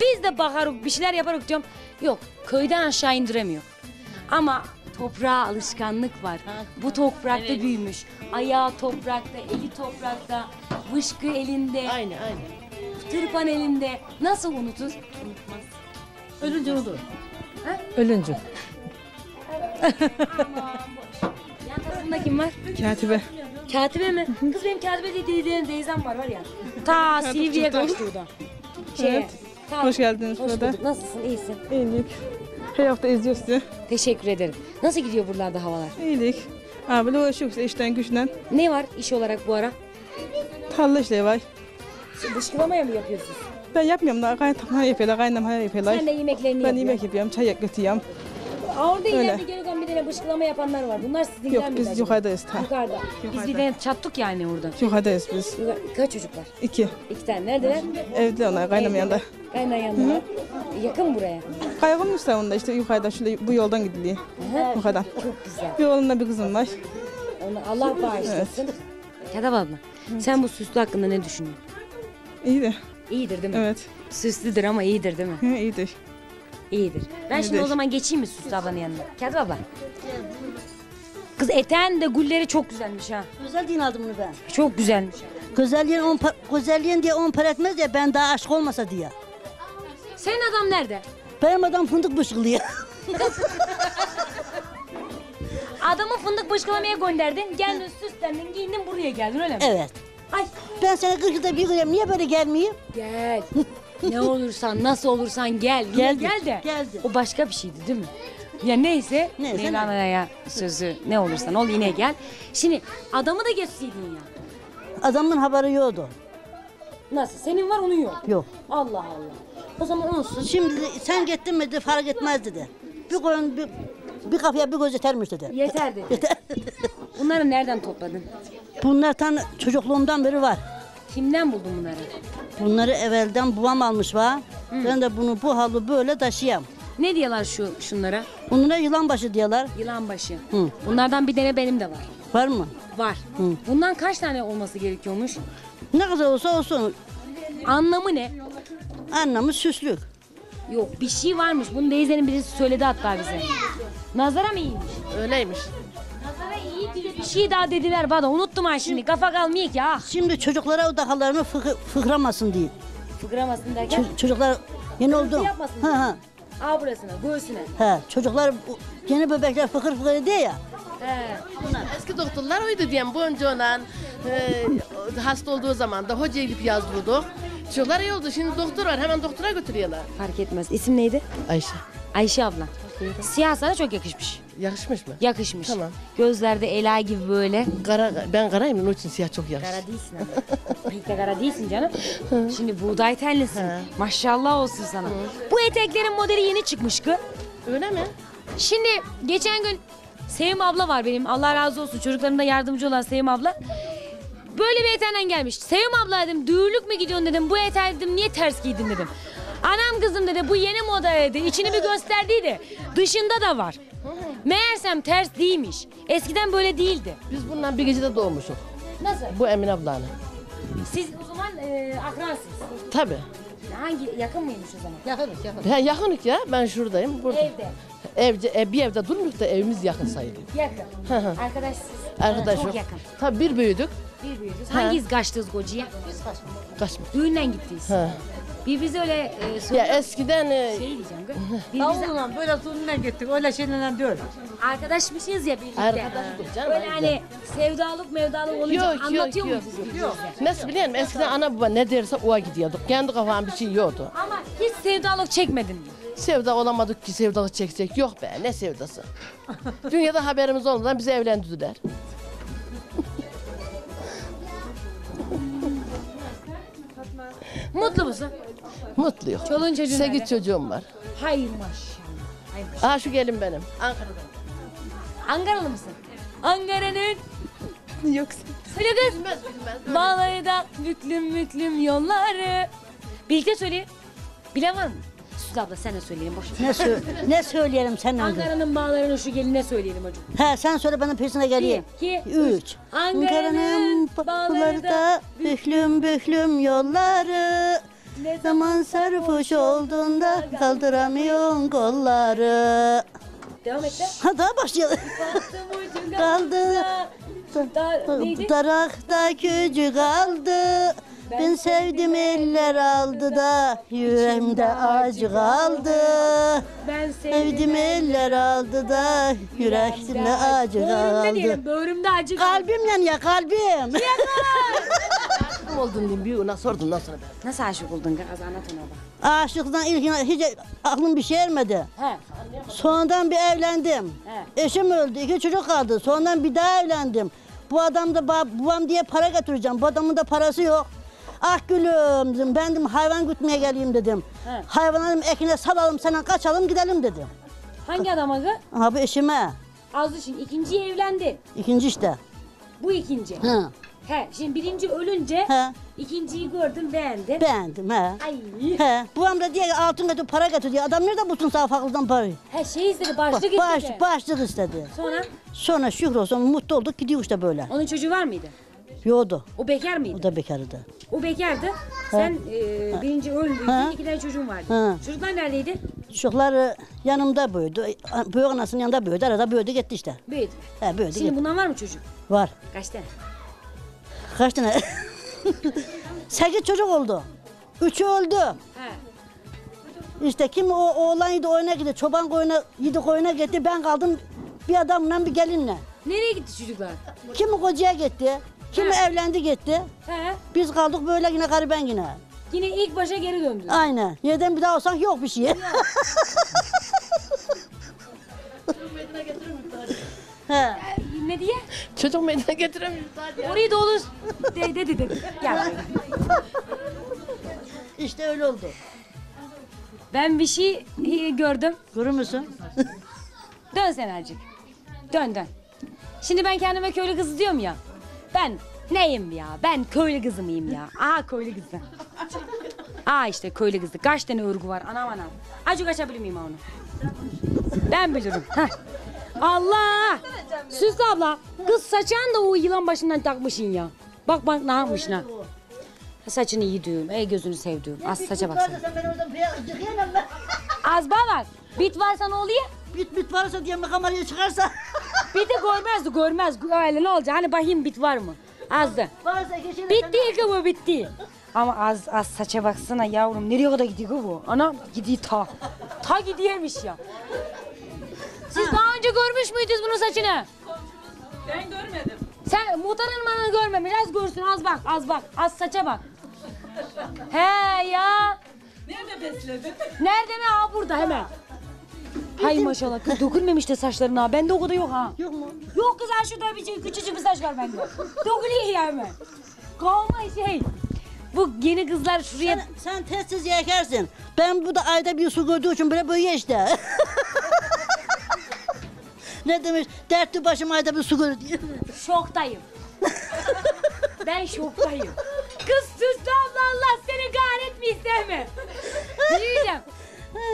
Biz de bakarız bir şeyler yaparız diyorum. Yok köyden aşağı indiremiyor. Ama toprağa alışkanlık var. Bu toprakta büyümüş. Ayağı toprakta, eli toprakta, vışkı elinde, Aynı aynı. tırpan elinde. Nasıl unutur? Unutmaz. Ölünce olur. Ölüncü. Yan tarafında kim var? Katibe. Katibe mi? Kız benim katibe diye dediğim teyzem var var ya. Ta Silivri'ye kaçtı o da. Şeye, Evet. ta- Hoş geldiniz Hoş burada. bulduk. Nasılsın? İyisin. İyilik. Her hafta izliyoruz sizi. Teşekkür ederim. Nasıl gidiyor buralarda havalar? İyilik. Abi de uğraşıyoruz işte işten güçten. Ne var iş olarak bu ara? Tarla işleri var. Dışkılamaya mı yapıyorsun? Ben yapmıyorum da kaynatma yapıyorlar, kaynama yapıyorlar. Sen de yemeklerini Ben yapıyorsun. yemek yapıyorum, çay götürüyorum. Orada Öyle. ileride geri bir tane bışkılama yapanlar var. Bunlar sizin Yok biz yukarıdayız. Ta. Yukarıda. Biz bir tane çattık yani orada. Yukarıdayız biz. Yukarı- Kaç çocuk var? İki. İki tane. Neredeler? Evde onlar kaynama yanında. Kaynağı yanında. Yakın buraya. Kaybolmuş işte işte yukarıdan şöyle bu yoldan gidiliyor. Yukarıdan. Çok güzel. Bir oğlumla bir kızım var. Onu Allah bağışlasın. Kedap abla. Sen bu süslü hakkında ne düşünüyorsun? İyi de. İyidir değil mi? Evet. Süslüdür ama iyidir değil mi? Hı, iyidir. İyidir. Ben şimdi İyidir. o zaman geçeyim mi Süslü ablanın yanına? Kedap abla. Kız eten de gülleri çok güzelmiş ha. Güzel din aldım bunu ben. Çok güzelmiş. Güzelliğin, on, pa- güzelliğin diye on para etmez ya ben daha aşk olmasa diye. Senin adam nerede? Benim adam fındık bışkılıyor. Adamı fındık bışkılamaya gönderdin. Geldin süslendin giyindin buraya geldin öyle mi? evet. Ay Ben sana 40 yılda bir görüyorum. Niye böyle gelmeyeyim? gel. ne olursan nasıl olursan gel. Yine Geldik, Gel de. geldik. O başka bir şeydi değil mi? Ya neyse, Neyse, Mevlana'ya sözü ne olursan ol yine gel. Şimdi adamı da geçseydin ya. Adamın haberi yoktu. Nasıl? Senin var onun yok. Yok. Allah Allah. O zaman olsun. Şimdi de sen gittin mi de fark etmez dedi. Bir koyun bir, bir kapıya bir göz yetermiş dedi. Yeter dedi. Yeter. Bunları nereden topladın? Bunlar tan çocukluğumdan beri var. Kimden buldun bunları? Bunları evvelden babam almış var. Ben de bunu bu halı böyle taşıyam. Ne diyorlar şu şunlara? Bunlara yılan başı diyorlar. Yılan başı. Hı. Bunlardan bir tane benim de var. Var mı? Var. Bundan kaç tane olması gerekiyormuş? Ne kadar olsa olsun. Anlamı ne? Anlamı süslük. Yok bir şey varmış. Bunu teyzenin birisi söyledi hatta bize. Nazara mı iyiymiş? Öyleymiş. Nazara iyi diye bir şey daha dediler bana. Unuttum ha şimdi. Kafa kalmıyor ki ha. Şimdi çocuklara o dakalarını fıkı, fıkramasın diye. Fıkramasın derken. Ç- çocuklar yeni oldu. yapmasın Ha ha. Aa burasına, göğsüne. Ha, çocuklar bu- yeni bebekler fıkır fıkır ediyor ya. He. Eski doktorlar oydu diyen bu önce ona e, hasta olduğu zaman da hocaya gidip yazdırdık. Çocuklar iyi oldu. Şimdi doktor var. Hemen doktora götürüyorlar. Fark etmez. İsim neydi? Ayşe. Ayşe abla. Siyah sana çok yakışmış. Yakışmış mı? Yakışmış. Tamam. Gözlerde Ela gibi böyle. Kara, ben karayım onun için siyah çok yakışır. Kara değilsin ama. Pek de kara değilsin canım. Şimdi buğday tenlisin. Maşallah olsun sana. Bu eteklerin modeli yeni çıkmış kız. Öyle mi? Şimdi geçen gün Sevim abla var benim. Allah razı olsun. Çocuklarımda yardımcı olan Sevim abla. Böyle bir eteğden gelmiş. Sevim abla dedim düğürlük mü gidiyorsun dedim. Bu eteği dedim niye ters giydin dedim. Anam kızım dedi bu yeni moda dedi. İçini bir gösterdiydi. Dışında da var. Meğersem ters değilmiş. Eskiden böyle değildi. Biz bundan bir gecede doğmuşuz. Nasıl? Bu Emine ablanın. Siz o zaman e, akransınız. Tabii. Hangi yakın mıymış o zaman? Yakınız yakın. Ha, yakınık ya. Ben şuradayım. Burada. Evde. Evce, e, bir evde durmuyoruz da evimiz yakın sayılıyor. Yakın. Arkadaşsınız. Arkadaş Çok yok. yakın. Tabii bir büyüdük. Bir büyüdünüz. Ha. Hanginiz kaçtınız kocaya? Kaçma. Düğünden gittiniz. Ha. Bir bize öyle e, Ya eskiden e, Şey diyeceğim. gı. Bir bize Davulla böyle sonuna gittik. Öyle şeylerden değil. arkadaşmışız ya birlikte. Arkadaşlık canım, Böyle hani sevdalık mevdalık olunca Yok, yok, anlatıyor yok. muydunuz birbirinize? nasıl biliyor musun? Eskiden ana baba ne derse oğa gidiyorduk. Kendi kafam bir şey yoktu. Ama hiç sevdalık çekmedin mi? Sevda olamadık ki sevdalık çekecek. Yok be ne sevdası. Dünyada haberimiz olmadan bizi evlendirdiler. Mutlu musun? Mutluyum. Çoluğun çocuğun Sekiz nerede? çocuğum var. Hayır maşallah. Hayır maşallah. Aa şu gelin benim. Ankara'da. Ankaralı mısın? Ankara'nın Yoksa. Söyle kız. Bilmez bilmez. Bağları da büklüm büklüm yolları. Birlikte söyleyin. Bilen var mı? Süt abla sen de söyleyelim boş ver. Ne, sö- ne söyleyelim seninle? Ankara'nın bağlarını şu geline söyleyelim hocam. He sen söyle benim peşine geleyim. İki, Üç. Ankara'nın bağları da büklüm büklüm yolları. Ne Zaman sarhoş olduğunda kaldıramıyorsun kolları. Devam et de. Ha daha başlayalım. Kaldı. Da, neydi? Darakta kücü kaldı. Ben sevdim eller aldı da yüreğimde acı kaldı. Ben Sevdim eller aldı da yüreğimde acı Böğrümde diyelim. kaldı. Böğrümde acı kaldı. Kalbim yanıyor kalbim. Oldun diyeyim bir ona sordum nasıl ben. Nasıl aşık oldun kız? Anlat ona bak. Aşıktan ilk hiç aklım bir şey ermedi. He. Sonradan bir evlendim. He. Eşim öldü, iki çocuk kaldı. Sonradan bir daha evlendim. Bu adam da ba- babam diye para götüreceğim. Bu adamın da parası yok. Ah gülüm dedim. Ben dedim hayvan gütmeye geleyim dedim. He. Hayvanlarım ekine salalım sana kaçalım gidelim dedim. Hangi adam kız? Bu eşime. Az düşün. İkinciyi evlendi. İkinci işte. Bu ikinci. Hı. He. Şimdi birinci ölünce He. ikinciyi gördün beğendin. Beğendim he. Ay. He. Babam da diye ki, altın götür para götür diye. Adam nerede bulsun sağ fakirden parayı? He şey istedi. Başlık istedi. Baş, başlık istedi. Sonra Sonra şükür olsun mutlu olduk gidiyor işte böyle. onun çocuğu var mıydı? Yoğdu. O bekar mıydı? O da bekardı. O bekardı. Sen e, birinci öldüydün. Ha. iki tane çocuğun vardı. Ha. Çocuklar neredeydi? Çocuklar e, yanımda büyüdü. Büyük anasının yanında büyüdü. Arada büyüdü gitti işte. Büyüdü. He büyüdü Şimdi gitti. bundan var mı çocuk? Var. Kaç tane? Kaç tane? Sekiz çocuk oldu. Üçü öldü. He. İşte kim o oğlan yedi oyuna gitti. Çoban koyuna yedi koyuna gitti. Ben kaldım bir adamla bir gelinle. Nereye gitti çocuklar? Kimi kocaya gitti. Kimi Ha. evlendi gitti. He. Biz kaldık böyle yine gariben yine. Yine ilk başa geri döndüler. Aynen. Yerden bir daha olsak yok bir şey. He. Ne diye? Çocuk meydana getiremiyor. Orayı da olur. De, dedi dedi. Gel. İşte öyle oldu. Ben bir şey e, gördüm. Görür müsün? Dön sen azıcık. Dön dön. Şimdi ben kendime köylü kızı diyorum ya. Ben neyim ya? Ben köylü kızı mıyım ya? Aa köylü kızı. Aa işte köylü kızı. Kaç tane örgü var? Anam anam. Acık açabilir miyim onu? Ben bilirim. Heh. Allah! Süslü abla. Kız saçan da o yılan başından takmışsın ya. Bak bak ne yapmış ne. Saçını iyi diyorum. Ey gözünü sevdiğim. Az saça baksana. Sen. Az bak. Bit varsa ne oluyor? Bit bit varsa diye kameraya çıkarsa. Biti görmezdi görmez. Öyle ne olacak? Hani bakayım bit var mı? Azdı. Bitti ki bu bitti. Ama az az saça baksana yavrum. Nereye kadar gidiyor bu? Ana gidiyor ta. Ta gidiyormuş ya. Siz daha önce görmüş müydünüz bunun saçını? Ben görmedim. Sen muhtar hanımını görmemiş. Az görsün az bak az bak. Az saça bak. He ya. Nerede besledin? Nerede mi? Ha burada hemen. Hay maşallah kız dökülmemiş de saçlarına. ha. Bende o kadar yok ha. Yok mu? Yok kız ha şurada bir şey, küçücük bir saç var bende. Dökülüyor ya hemen. Kalma şey. Bu yeni kızlar şuraya... Sen, sen testsiz yekersin. Ben bu da ayda bir su gördüğü için böyle böyle işte. ne demiş? Dertli başım ayda bir su görür diye. Şoktayım. ben şoktayım. Kız Süslü abla Allah seni kahretmeyi mi? Diyeceğim.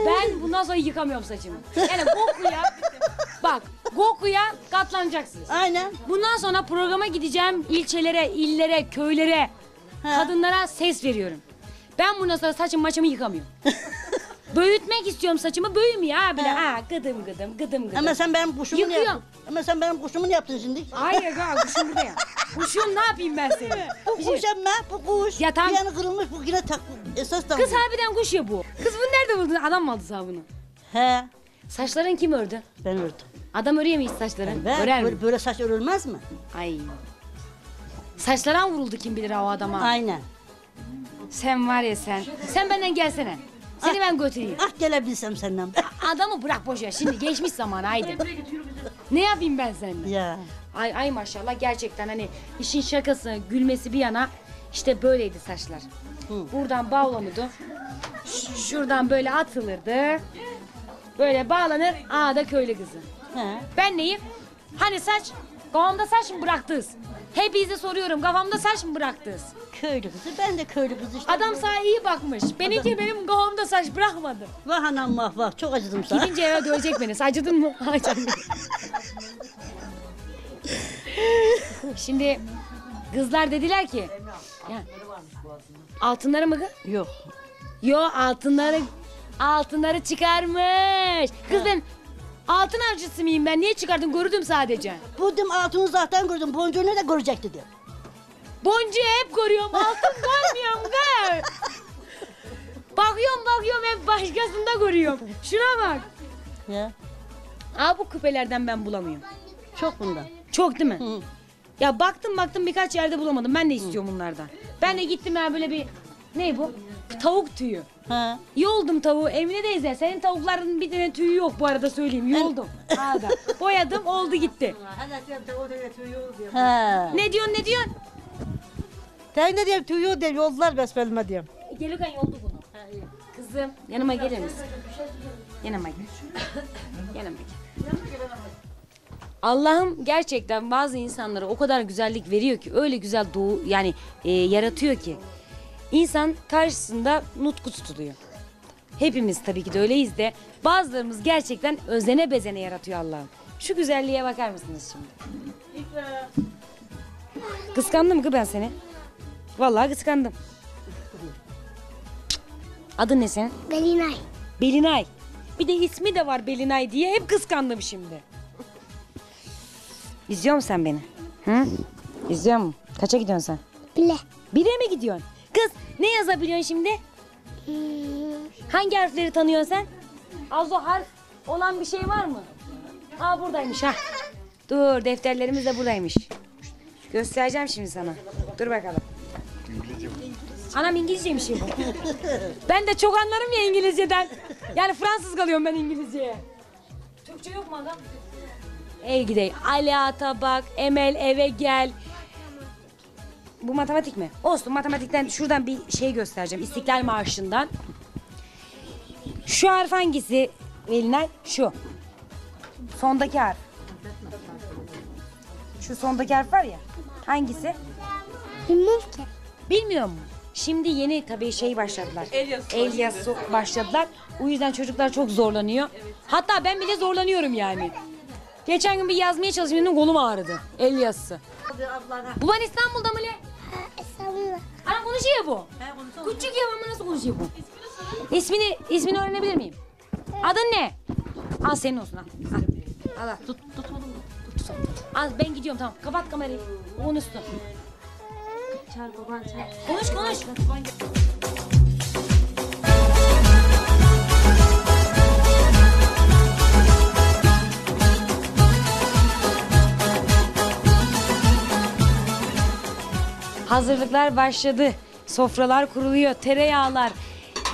Ben bundan sonra yıkamıyorum saçımı. Yani Goku'ya bak Goku'ya katlanacaksınız. Aynen. Bundan sonra programa gideceğim ilçelere, illere, köylere, kadınlara ses veriyorum. Ben bundan sonra saçım maçımı yıkamıyorum. Büyütmek istiyorum saçımı büyümüyor ha bile. Ha gıdım gıdım gıdım gıdım. Ama sen benim kuşumu ne Yıkıyorum. yaptın? Ama sen benim kuşumu ne yaptın şimdi? Hayır ga kuşum burada ya. Kuşum ne yapayım ben seni? Bu şey- kuş emme, bu kuş. Ya tamam. Bir yanı kırılmış, bu yine tak, esas tak. Kız harbiden kuş ya bu. Kız bunu nerede buldun? Adam mı aldı sana bunu? He, Saçların kim ördü? ben ördüm. Adam örüyor mu hiç saçların? Ben, Örer mi? böyle, böyle saç örülmez mi? Ay. Saçlara mı vuruldu kim bilir o adama? Aynen. Sen var ya sen. Sen benden gelsene. Seni ben götüreyim. Ah gelebilsem senden. Adamı bırak boş ver. Şimdi geçmiş zaman haydi. ne yapayım ben seninle? ya. Ay ay maşallah gerçekten hani işin şakası, gülmesi bir yana işte böyleydi saçlar. Buradan bağlanırdı. Şuradan böyle atılırdı. Böyle bağlanır. Aa da köylü kızı. He. Ben neyim? Hani saç? Kafamda saç mı bıraktınız? Hepinize soruyorum. Kafamda saç mı bıraktınız? Köylü kızı, ben de köylü kızı işte. Adam sana iyi bakmış. Benimki benim kafamda saç bırakmadı. Vah anam vah vah, çok acıdım sana. Gidince eve dövecek beni. Acıdın mı? Acıdın. Şimdi kızlar dediler ki ya, altınları mı? kız? Yok. Yo altınları altınları çıkarmış. Kız ben altın avcısı mıyım ben? Niye çıkardın? Gördüm sadece. Bu dedim altını zaten gördüm, boncuğunu da görecek dedi. Boncuğu hep görüyorum. Altın görmüyorum kız. Bakıyorum bakıyorum hep başkasında görüyorum. Şuna bak. Ya. Aa bu küpelerden ben bulamıyorum. Çok bundan. Çok değil mi? Ya baktım baktım birkaç yerde bulamadım. Ben de istiyorum bunlardan. Ben de gittim ya böyle bir ne bu? Tavuk tüyü. Ha. Yoldum tavuğu. Emine teyze senin tavukların bir tane tüyü yok bu arada söyleyeyim. Yoldum. Ağda. Boyadım oldu gitti. Ha. Ne diyorsun ne diyorsun? Ben ne diyeyim tüyü de yoldular besbelime diyeyim. Gelirken yoldu bunu. Kızım yanıma gelir misin? Yanıma gel. yanıma gel. Allah'ım gerçekten bazı insanlara o kadar güzellik veriyor ki öyle güzel doğu yani e, yaratıyor ki insan karşısında nutku tutuluyor. Hepimiz tabii ki de öyleyiz de bazılarımız gerçekten özene bezene yaratıyor Allah'ım. Şu güzelliğe bakar mısınız şimdi? Kıskandım kız ben seni. Vallahi kıskandım. Adın ne senin? Belinay. Belinay. Bir de ismi de var Belinay diye hep kıskandım şimdi. İzliyor musun sen beni? Hı? İzliyor musun? Kaça gidiyorsun sen? Bile. Bire mi gidiyorsun? Kız ne yazabiliyorsun şimdi? Hangi harfleri tanıyorsun sen? Az o harf olan bir şey var mı? Aa buradaymış ha. Dur defterlerimiz de buradaymış. Göstereceğim şimdi sana. Dur bakalım. Anam İngilizceymiş ya bu. ben de çok anlarım ya İngilizceden. Yani Fransız kalıyorum ben İngilizceye. Türkçe yok mu adam? El gidey. Ala tabak, Emel eve gel. Bu matematik mi? Olsun matematikten şuradan bir şey göstereceğim. İstiklal Marşı'ndan. Şu harf hangisi Velinay? Şu. Sondaki harf. Şu sondaki harf var ya. Hangisi? Bilmem ki. Bilmiyor mu? Şimdi yeni tabii şey başladılar. El yazısı El yazısı başladılar. O yüzden çocuklar çok zorlanıyor. Hatta ben bile zorlanıyorum yani. Geçen gün bir yazmaya çalıştım benim kolum ağrıdı. El yazısı. Bu ben İstanbul'da mı le? Ana konuşuyor bu. Küçük ya ama nasıl konuşuyor bu? İsmini ismini öğrenebilir miyim? Adın ne? Al senin olsun al. Al. Al. Tut tut oğlum. Tut, tut. Al ben gidiyorum tamam. Kapat kamerayı. Onun üstü. Çağır baban çağır. Konuş konuş. Hazırlıklar başladı. Sofralar kuruluyor. Tereyağlar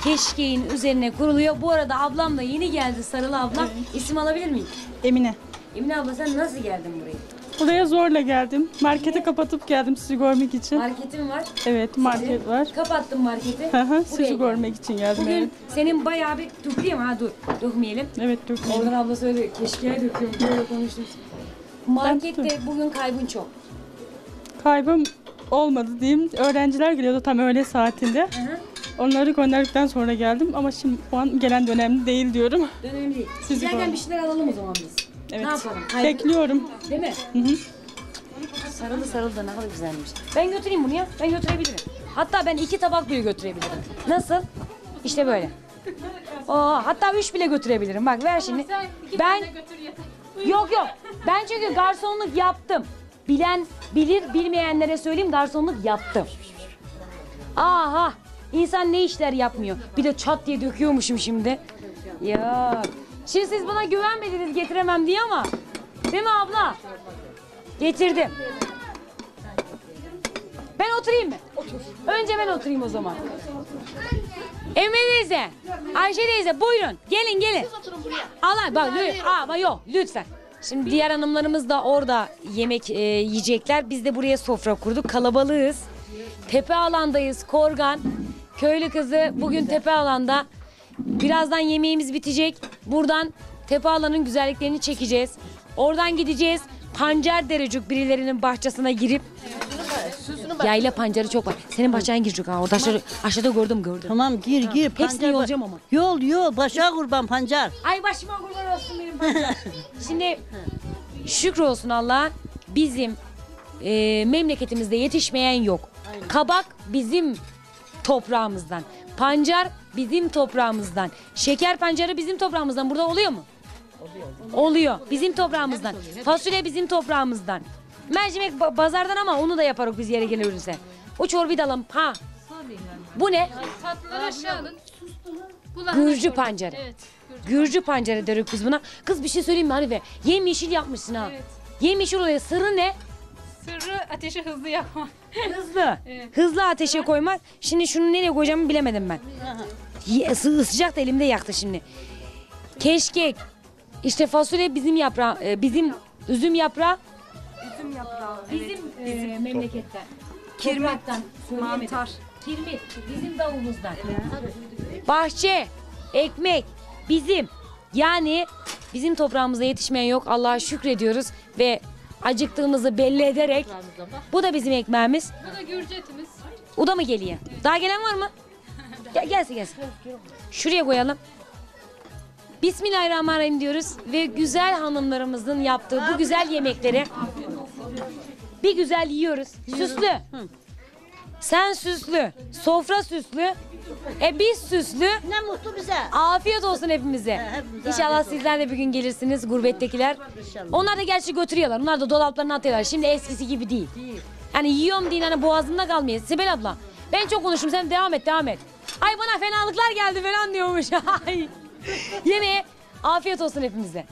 keşkeğin üzerine kuruluyor. Bu arada ablam da yeni geldi Sarılı ablam. İsim alabilir miyim? Emine. Emine abla sen nasıl geldin buraya? Buraya zorla geldim. Marketi kapatıp geldim sizi görmek için. Marketin var. Evet market var. Kapattım marketi. Hı hı, Buraya sizi geldim. görmek için geldim. Bugün evet. senin bayağı bir dökülüyor mu? Ha dur. Dökmeyelim. Evet dökmeyelim. Oradan abla söyledi. Keşkeğe döküyorum. Böyle konuştum. Markette bugün kaybın çok. Kaybım olmadı diyeyim. Öğrenciler geliyordu tam öğle saatinde. Onları gönderdikten sonra geldim ama şimdi bu an gelen de önemli değil diyorum. Önemli değil. Sizi gördüm. bir şeyler alalım o zaman biz. Evet. Ne yapalım? Kaybı- Bekliyorum. Değil mi? Hı hı. Sarılı da ne kadar güzelmiş. Ben götüreyim bunu ya. Ben götürebilirim. Hatta ben iki tabak bile götürebilirim. Nasıl? İşte böyle. Oo, hatta üç bile götürebilirim. Bak ver şimdi. Ben Yok yok. Ben çünkü garsonluk yaptım. Bilen bilir, bilmeyenlere söyleyeyim garsonluk yaptım. Aha. İnsan ne işler yapmıyor. Bir de çat diye döküyormuşum şimdi. Ya. Şimdi siz bana güvenmediniz getiremem diye ama. Değil mi abla? Getirdim. Ben oturayım mı? Otur. Önce ben oturayım o zaman. Emre teyze, Ayşe teyze buyurun. Gelin gelin. Allah bak, lü- Aa, bak yok lütfen. Şimdi diğer hanımlarımız da orada yemek e, yiyecekler. Biz de buraya sofra kurduk. Kalabalığız. Tepe alandayız. Korgan. Köylü kızı bugün tepe alanda. Birazdan yemeğimiz bitecek. Buradan tepe alanın güzelliklerini çekeceğiz. Oradan gideceğiz. Pancar Derecuk birilerinin bahçesine girip Yayla pancarı çok var. Senin bahçene girecek ha. Orada aşağıda, aşağıda gördüm gördüm. Tamam gir gir. Hepsini Pancar- yolacağım ama. Yol yol başa kurban pancar. Ay başıma kurban olsun benim pancar. Şimdi şükür olsun Allah'a bizim e, memleketimizde yetişmeyen yok. Kabak bizim toprağımızdan. Pancar bizim toprağımızdan. Şeker pancarı bizim toprağımızdan. Burada oluyor mu? Oluyor. Oluyor. Bizim toprağımızdan. Fasulye bizim toprağımızdan. Mercimek ba- pazardan ama onu da yaparız biz yere gelirse. O çorbayı da alalım. Ha. Bu ne? Tatlılar aşağıda. Gürcü pancarı. Gürcü pancarı deriz biz buna. Kız bir şey söyleyeyim mi Hanife? Yemyeşil yapmışsın ha. Yemyeşil oluyor. Sırrı ne? Sırrı ateşi hızlı yakma. Hızlı. Hızlı ateşe koymak. Şimdi şunu nereye koyacağımı bilemedim ben. Ye- ısı- Sıcak da elimde yaktı şimdi. Keşkek. İşte fasulye bizim yaprağı, e, bizim üzüm yaprağı. Üzüm yaprağı. Bizim, e, memleketten. Kirmit'ten. Mantar. Kirmit. Bizim davulumuzdan. Bahçe, ekmek bizim. Yani bizim toprağımıza yetişmeyen yok. Allah'a şükrediyoruz ve acıktığımızı belli ederek bu da bizim ekmeğimiz. Bu da Gürcü etimiz. O da mı geliyor? Daha gelen var mı? Gel, gelsin gelsin. Şuraya koyalım. Bismillahirrahmanirrahim diyoruz ve güzel hanımlarımızın yaptığı bu güzel yemekleri bir güzel yiyoruz. Süslü. Sen süslü, sofra süslü, e biz süslü. Ne mutlu bize. Afiyet olsun hepimize. hepimize İnşallah afiyet sizler de bir gün gelirsiniz gurbettekiler. Onlar da gerçi götürüyorlar. Onlar da dolaplarına atıyorlar. Şimdi eskisi gibi değil. Yani yiyorum deyin hani boğazında kalmıyor. Sibel abla ben çok konuştum sen devam et devam et. Ay bana fenalıklar geldi falan diyormuş. Ay. Yemeğe afiyet olsun hepimize.